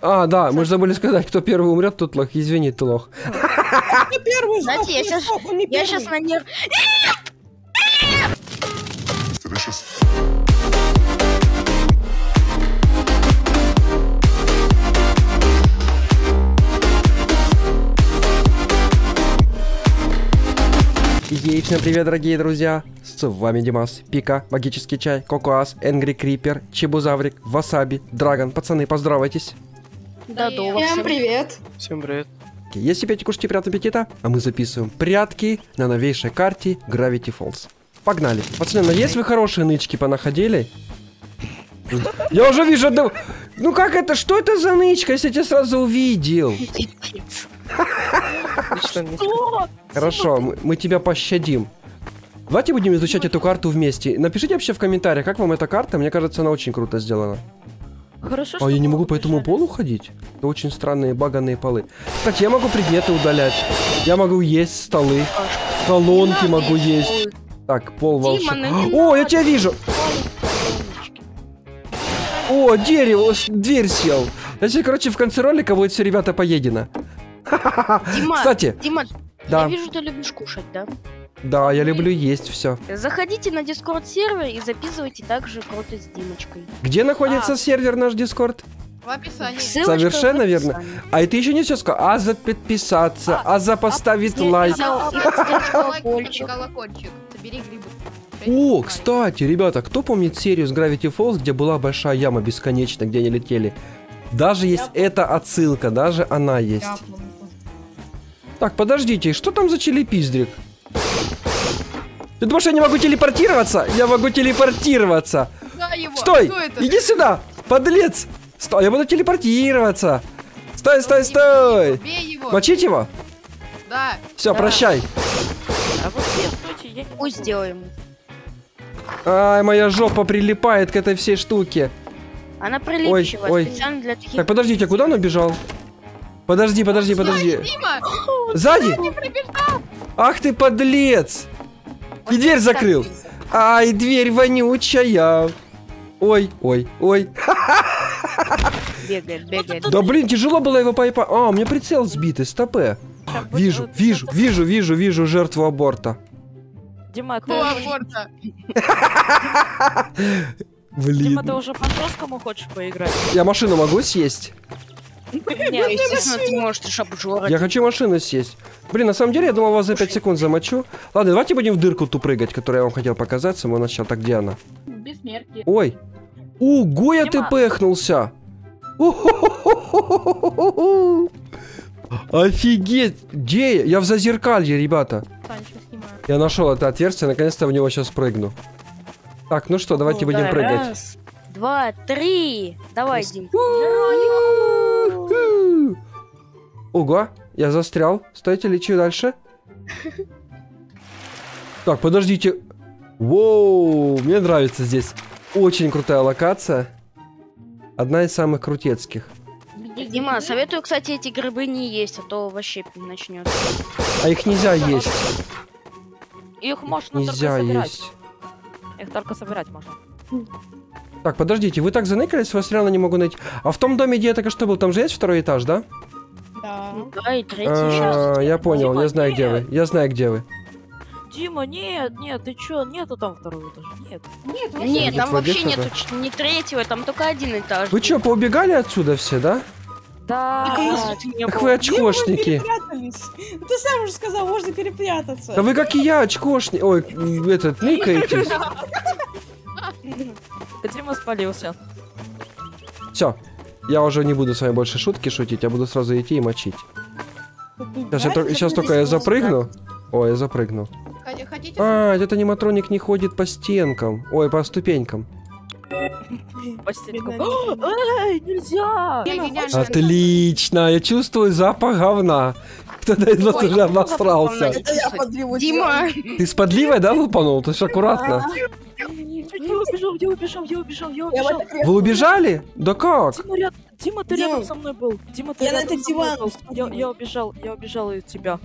А, да, мы же забыли сказать, кто первый умрет, тот лох. Извини, ты лох. Ты первый Знаете, я не Я сейчас на нерв... Всем привет, дорогие друзья! С вами Димас, Пика, Магический чай, Кокоас, Энгри Крипер, Чебузаврик, Васаби, Драгон. Пацаны, поздравайтесь! Да, дома. Всем привет. Всем привет. Если пейте, кушайте, приятного аппетита, а мы записываем прятки на новейшей карте Gravity Falls. Погнали! Пацаны, надеюсь, вы хорошие нычки понаходили? Я уже вижу одного... Ну как это? Что это за нычка, если я тебя сразу увидел? Хорошо, мы, мы тебя пощадим. Давайте будем изучать эту карту вместе. Напишите вообще в комментариях, как вам эта карта. Мне кажется, она очень круто сделана. Хорошо, А я не могу по этому полу ходить? Это очень странные баганные полы. Кстати, я могу предметы удалять. Я могу есть столы. Колонки могу есть. Так, пол волшебный. О, я тебя вижу. О, дерево, дверь сел. Значит, короче, в конце ролика будет все, ребята, поедено. Дима, Кстати, Дима, да, я вижу, ты любишь кушать, да? Да, я люблю есть все. Заходите на Discord сервер и записывайте также круто с Димочкой. Где находится сервер наш Дискорд? В описании. Ссылочка Совершенно в верно. описании. А это еще не все сказал. А за подписаться, а за поставить я- лайк. колокольчик. Колокольчик. Собери грибы. О, кстати, ребята, кто помнит серию с Gravity Falls, где была большая яма бесконечная, где они летели? Даже есть эта отсылка, даже она есть. Так, подождите, что там за челепиздрик? Ты думаешь, я не могу телепортироваться? Я могу телепортироваться. Да, его. Стой! Иди сюда! Подлец! Стой, я буду телепортироваться! Стой, стой, стой! Бей его. Мочить его? Да. Все, Да. прощай. А вот стойте, я не Пусть сделаем. Ай, моя жопа прилипает к этой всей штуке. Она прилипчивая, ой. специально для таких... Так, подождите, а куда он убежал? Подожди, подожди, подожди. Сзади? Ах ты подлец! И дверь закрыл. Ай, дверь вонючая. Ой, ой, ой. Бегает, бегает. Да блин, тяжело было его пойпа. А, у меня прицел сбитый, стопе. Ща, будь- Вижу, вижу, вижу, вижу, вижу жертву аборта. Дима, ты, аборта. Блин. Дима, ты уже по-жесткому хочешь поиграть? Я машину могу съесть? Не, естественно, ты можешь, ты ж обжора. Я хочу машину съесть. Блин, на самом деле, я думал, вас за 5 секунд замочу. Ладно, давайте будем в дырку ту прыгать, которую я вам хотел показать с самого начала. Так, где она? Бессмертие. Ой. Ого, я ты. Уху-ху-ху-ху-ху. Офигеть. Где я? Я в зазеркалье, ребята. Я нашел это отверстие, наконец-то в него сейчас прыгну. Так, ну что, давайте будем Да, прыгать. Раз, два, три. Давай, Дим. Ого, я застрял. Стойте, лечу дальше. Так, подождите. Воу, мне нравится здесь. Очень крутая локация. Одна из самых крутецких. Дима, советую, кстати, эти грибы не есть, а то вообще начнет. А их нельзя есть. Их можно Нельзя только собирать. есть. Их только собирать можно. Так, подождите, вы так заныкались, вас реально не могу найти. А в том доме, где я только что был, там же есть второй этаж, да? Да. Ну да, и третий А, сейчас. Я понял, я знаю, где вы. Я знаю, где вы. Дима, нет, нет, ты чё? Нету там второго этажа, нет. Нет, Нет, там вообще нету ни третьего, там только один этаж. Вы что, поубегали отсюда все, да? Да, не Ах вы очкошники. перепрятались? Ты сам уже сказал, можно перепрятаться. Да вы как и я, очкошник. Ой, этот, ныкаетесь. Дима спалился. Все. Я уже не буду с вами больше шутки шутить, я буду сразу идти и мочить. Сейчас, я, только- сейчас только я запрыгну. Ой, я запрыгну. Хотите? А, этот аниматроник не ходит по стенкам. Ой, по ступенькам. По стенкам. Бедная Эй, нельзя! Я гениально. Отлично, я чувствую запах говна. Кто-то из вас уже обосрался. Дима, Ты с подливой, да, лупанул? Ты ж аккуратно. Я убежал, я убежал, я убежал, я убежал. Вы убежали? Да как? Дима, ряд... Дима, ты Дима, рядом со мной был. Дима, ты я на рядом этот со мной диван был. Я, я убежал, я убежал от тебя.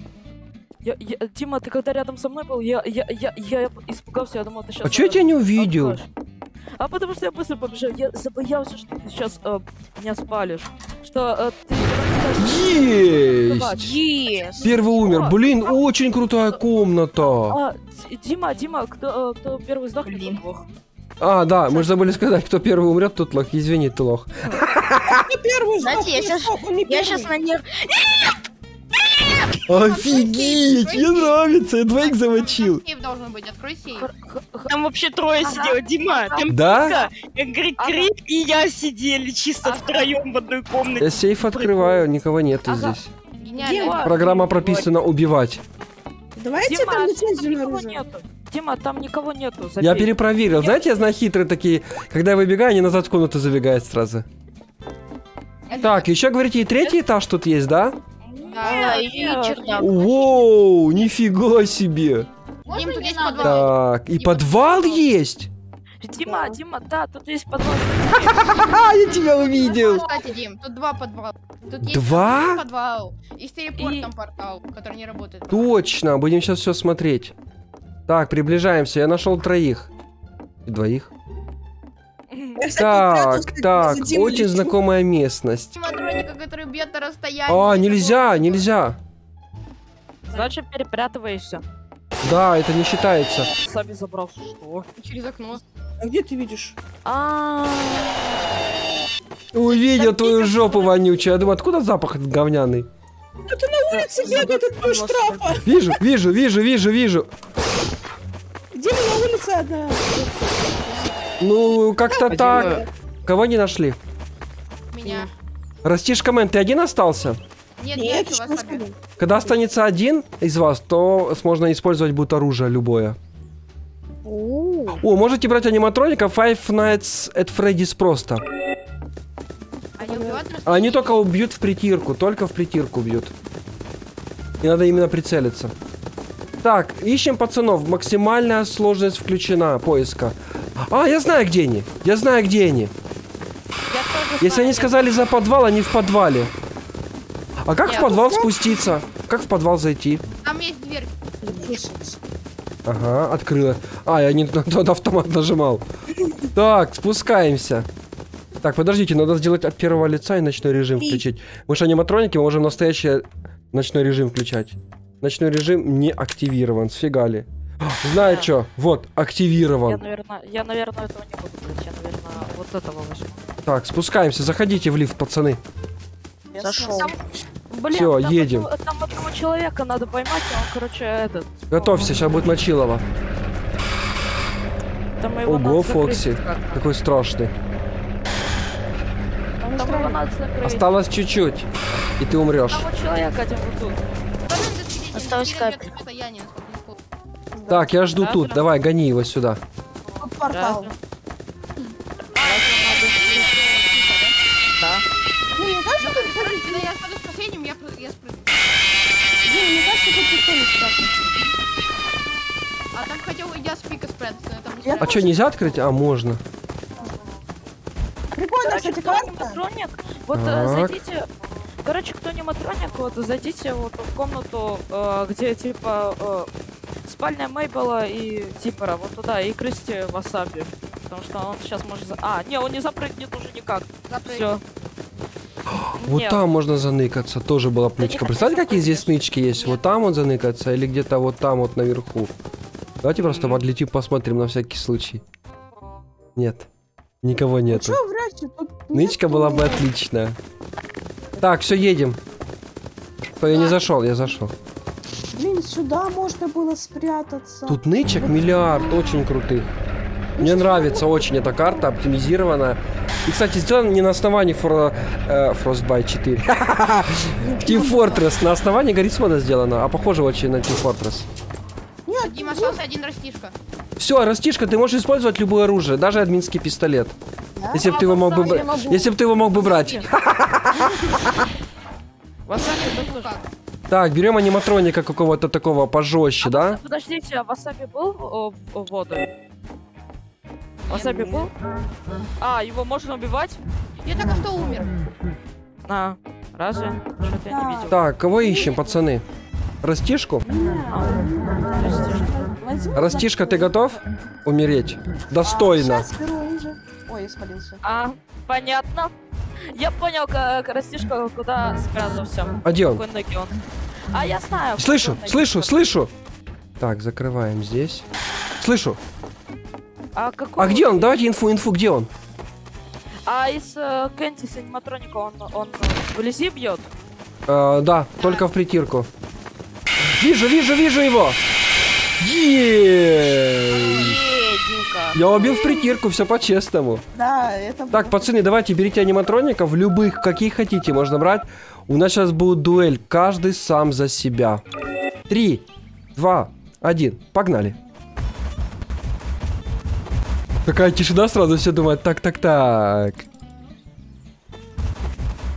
Я, я- Дима, ты когда рядом со мной был, я, я, я, я испугался, я думал, ты сейчас... А чё я тебя не увидел? А потому что я быстро побежал. Я забоялся, что ты сейчас меня спалишь. что э, ты Есть! Yes. Первый умер. Блин, очень крутая комната. А, Дима, Дима, кто, э, кто первый сдохнет, Блин. А, да, мы же забыли сказать, кто первый умрет, тот лох. Извини, ты лох. Кто первый Знаете, я не не Я сейчас на нерв... Офигеть, мне нравится, я двоих замочил. Сейф должен быть, открой сейф. Там вообще трое сидело. Дима, там Да? Ага. Крик и я сидели чисто втроем в одной комнате. Я сейф открываю, никого нету здесь. Программа прописана убивать. Давайте Дима, там там лицензию наружу. Дима, там никого нету. Я забей. перепроверил. Знаете, я знаю хитрые такие. Когда я выбегаю, они назад в комнату забегают сразу. Так, еще говорите, и третий этаж тут есть, да? Да, и нет, чердак. Воу, нифига себе. Дим, тут есть подвал. Так, и подвал есть? Дима, Дима, да, тут есть подвал. А, я тебя увидел. Кстати, Дим, тут два подвала. Тут есть Два? подвал. И с телепортом портал, который не работает. Точно, будем сейчас все смотреть. Так, приближаемся. Я нашел троих. И двоих. Так, так, очень знакомая местность. Матроника, который бьет на расстоянии. А, это нельзя, нельзя. Значит, перепрятываешься. Да, это не считается. Сами забрался, что? Через окно. А где ты видишь? А, Увидел твою жопу вонючую. Я думаю, откуда запах этот говняный? Улица бегает от твоего штрафа. Вижу, вижу, вижу, вижу, вижу. Где мы на улице одна? Ну, как-то так. Кого не нашли? Меня. Растишка Мэн, ты один остался? Нет, Нет, нет, вас тобой? Когда останется один из вас, то можно использовать будет оружие любое. О, О, можете брать аниматроника Five Nights at Freddy's просто. Они убивают? А они только убьют в притирку, только в притирку бьют. И надо именно прицелиться. Так, ищем пацанов. Максимальная сложность включена поиска. А, я знаю, где они. Я знаю, где они. Если они сказали за подвал, они в подвале. А как в Нет. подвал спуститься? Как в подвал зайти? Там есть дверь. Ага, открыла. А, я не на тот автомат нажимал. Так, спускаемся. Так, подождите, надо сделать от первого лица и ночной режим включить. Мы же аниматроники, мы можем настоящий ночной режим включать. Ночной режим не активирован, сфигали. Знаю что, вот, Я, активирован. наверное, я, наверное, этого не буду брать. Я, наверное, вот этого возьму. Так, спускаемся, заходите в лифт, пацаны. Зашел. Блин, Всё, там едем. одного- там одного человека надо поймать, а он, короче, этот... Готовься, сейчас будет Мочилова. Там его Ого, Фокси. Какой страшный. Там его надо закрыть. Осталось чуть-чуть, и ты умрешь. Там вот человек один вот тут. Осталось капель. Так, я жду тут, давай, гони его сюда. Портал. А там хотел я с пика спрятаться, Я А что, нельзя открыть? А, можно. Прикольно, кстати, карта. вот э, Так. зайдите... Короче, кто аниматроник, вот зайдите вот в комнату, э, где типа э, спальня Мейбла и Типора, вот туда, и крысьте васаби. Потому что он сейчас может... за- А, не, он не запрыгнет уже никак. Все. Вот там можно заныкаться, тоже была нычка. не Представьте, хочу какие здесь нычки есть? Вот там вот заныкаться или где-то вот там вот наверху. Давайте просто Мгм. подлетим, посмотрим на всякий случай. Нет, никого Ну нету. что врать? Тут Нычка была бы отличная. Так, все, едем. То я не зашел, я зашел. Блин, сюда можно было спрятаться. Тут нычек миллиард, очень крутых. Мне нравится очень эта карта, оптимизированная. И, кстати, сделана не на основании фро, э, Frostbite 4. Team Fortress. На основании Гаррисмона сделана, а похоже очень на Team Fortress. Нет, Дима, остался один растишка. Все, Растишка, ты можешь использовать любое оружие, даже админский пистолет. Да? Если бы ты его мог бы, Я бра- могу. если бы ты его мог бы брать. Так, берем аниматроника какого-то такого пожестче, А, да? Подождите, а Васаби был в, в- в воду? Васаби был? А, его можно убивать? Я только что умер. А, разве? Что-то я не видел. Так, кого ищем, пацаны? Растишку? Растишка, ты готов умереть? Достойно. Ой, я спалился. А, понятно. Я понял, как Растишка куда спрятался. А где он? Какой ноги он. А я знаю. в Слышу, какой ноги слышу, слышу. Так, закрываем здесь. Слышу. А, какой А где он? Давайте инфу, инфу, где он? А из э, Кэнди с аниматроника он, он э, вблизи бьет? Э, да, только в притирку. Вижу, вижу, вижу его. Ей! Димка. Я убил в притирку, все по-честному. Да, это Так, пацаны, давайте берите аниматроников, любых, каких хотите, можно брать. У нас сейчас будет дуэль, каждый сам за себя. Три, два, один, погнали. Такая тишина сразу, все думают, так, так, так.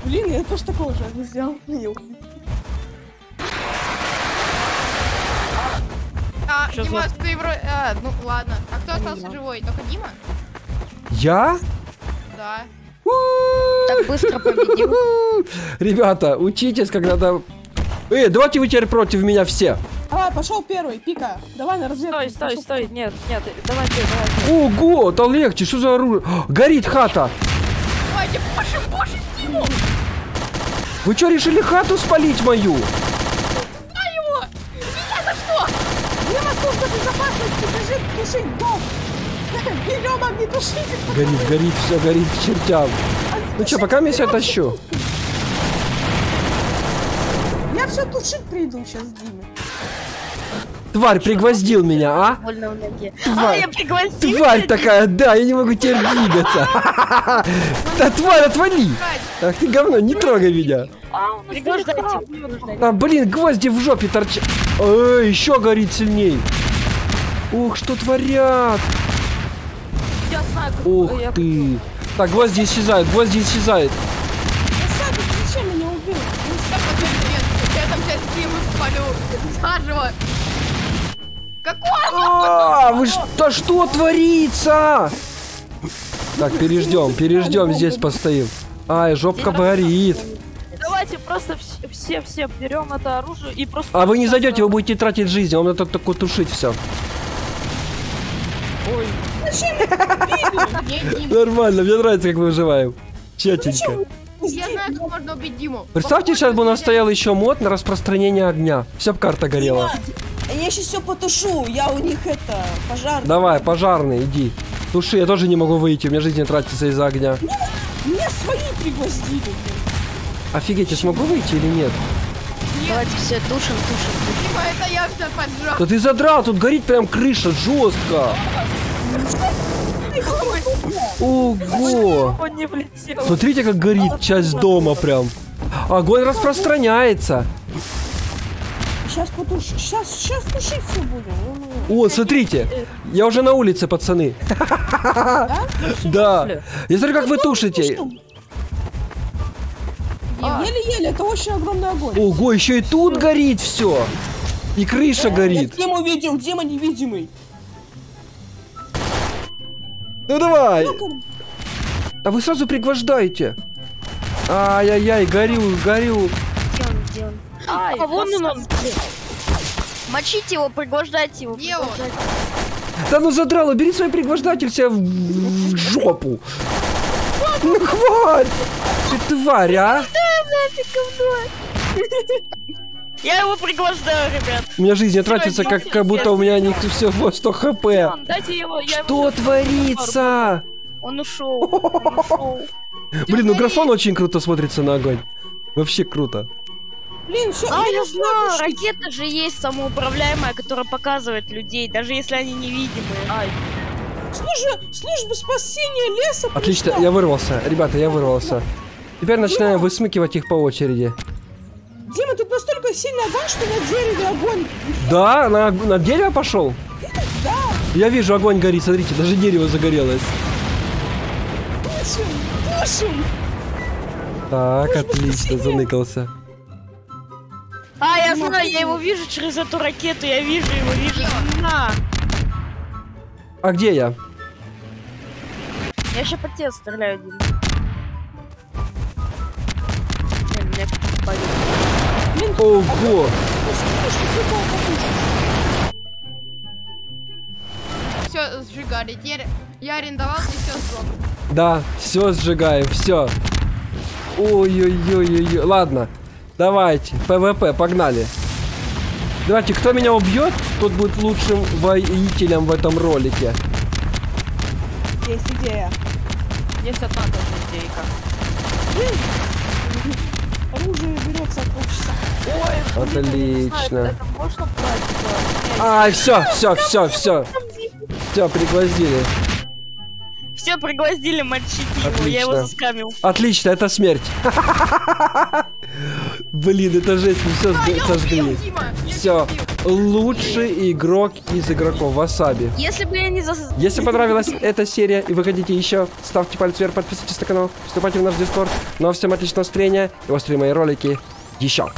Блин, я тоже такого же не сделал. А, Димас, за- ты вроде... А, ну ладно. А кто остался живой? Только Дима? Я? Да. Так быстро победил. Ребята, учитесь, как надо... Эй, давайте вы теперь против меня все. Давай, пошел первый, пика. Давай на разведку. Стой, стой, Пошёл. стой. Нет, нет, давай ты, давай ты. Ого, то легче, что за оружие? Горит хата. Давайте пушим, пушим Диму! Вы что, решили хату спалить мою? Дима, служба безопасности, бежит тушить дом. Берем огнетушитель. Горит, горит, все горит к чертям. Ну что, пока я себя тащу. Я все тушить приду сейчас, Диме. Тварь пригвоздил меня, а? Больно в ноге. А, Тварь. Тварь такая, да, я не могу теперь двигаться. Да тварь, отвали! Ах ты говно, не трогай меня. А. А, блин, гвозди в жопе торчат. Эй, еще горит сильней. Ух, что творят. Я знаю, как... Ух я- ты. Так, гвозди исчезают, гвозди исчезают. Зачем меня убил? Так, подожди, я там сейчас Диму спалю. Заживо. Какой? А, вы что, что творится? Так, переждем, переждем, здесь постоим. Ай, жопка горит. Давайте просто все-все берем это оружие и просто... А вы не зайдете, вы будете тратить жизнь, вам надо только тушить все. Дим. Нормально, мне нравится, как мы выживаем. Четенько. Я знаю, как можно убить Диму. Представьте, сейчас бы у нас стоял еще мод на распространение огня. Вся б карта горела. Я сейчас все потушу, я у них это, пожар. Давай, пожарный, иди. Туши, я тоже не могу выйти, у меня жизнь не тратится из-за огня. Меня свои пригвоздили. блин. Офигеть, я смогу выйти или нет? Давайте все тушим, тушим. Дима, это я все поджег. Да ты задрал, тут горит прям крыша, жестко. Ого! Смотрите, как горит часть дома прям. Огонь распространяется. Сейчас потушу, сейчас, сейчас тушить все будем. О, смотрите, я уже на улице, пацаны. Да. Я смотрю, как вы тушите. Еле-еле, это очень огромный огонь. Ого, еще и тут горит все. И крыша горит. Я Диму видел, Дима невидимый. Ну давай. А вы сразу пригвождаете. Ай-яй-яй, горю, горю. Где он, где он? Ай, А вон он. Мочите его, пригвождайте его. Где он? пригвождайте. Да ну задрало, бери свой пригвождатель себе в, в жопу. Ну хватит. Ты тварь, а? Нафиг говно. Я его пригвождаю, ребят. У меня жизнь не тратится, как, как будто у меня не все 100 хп. Дайте его, я его Что сейчас- творится? Он ушел. Он ушел. Блин, ну графон очень круто смотрится на огонь. Вообще круто. Блин, все, А, я знаю, ракета же есть самоуправляемая, которая показывает людей, даже если они невидимые. Ай, служба, служба спасения леса. Отлично, пришла. я вырвался. Ребята, я вырвался. Теперь начинаем высмыкивать их по очереди. Дима, тут настолько сильный огонь, что на дереве огонь. Да, на, на дерево пошел? Да, Я вижу, огонь горит, смотрите, даже дерево загорелось. тушим, тушим. Так, Служба отлично, заныкался. А, я знаю, я его вижу через эту ракету, я вижу его, вижу. На. А где я? Я сейчас по тебе стреляю, Дим. Меня как-то побил. Ого! Все сжигали. Теперь я арендовал и все сжег. Да, все сжигаем, все. Ой-ой-ой-ой. Ладно, давайте, ПВП, погнали. Давайте, кто меня убьет, тот будет лучшим воителем в этом ролике. Есть идея. Есть одна тоже идейка. Оружие берется полчаса. Ой, Отлично. можно брать? А, все, все, все, все. Все, пригвоздили. Все, пригвоздили мальчики его, я его заскамил. Отлично, это смерть. Блин, это жесть, мы все А, сожгли. Все, лучший игрок из игроков, Васаби. Если бы я не за... Если понравилась эта серия и вы хотите еще, ставьте палец вверх, подписывайтесь на канал, вступайте в наш дискорд. Ну а всем отличного настроения и острые мои ролики 你小